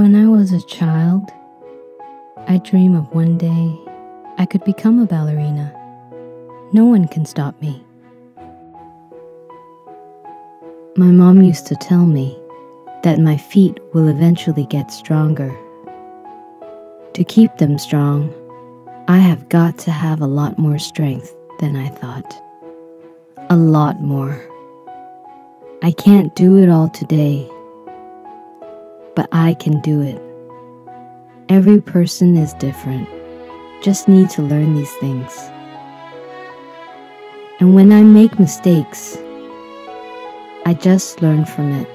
When I was a child, I dream of one day I could become a ballerina. No one can stop me. My mom used to tell me that my feet will eventually get stronger. To keep them strong, I have got to have a lot more strength than I thought. A lot more. I can't do it all today, but I can do it. Every person is different, just need to learn these things. And when I make mistakes, I just learn from it.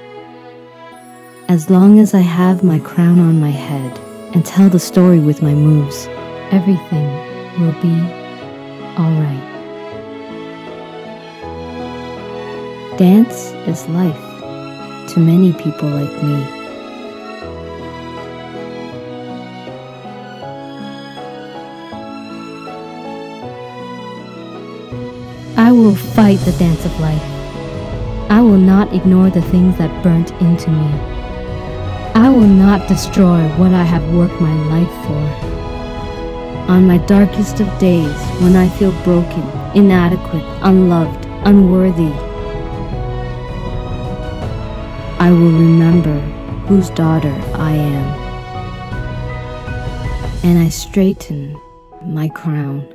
As long as I have my crown on my head and tell the story with my moves, everything will be alright. Dance is life to many people like me. I will fight the dance of life. I will not ignore the things that burnt into me. I will not destroy what I have worked my life for. On my darkest of days, when I feel broken, inadequate, unloved, unworthy, I will remember whose daughter I am. And I straighten my crown.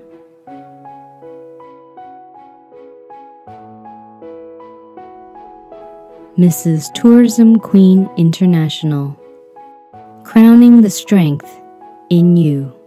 Mrs. Tourism Queen International, crowning the strength in you.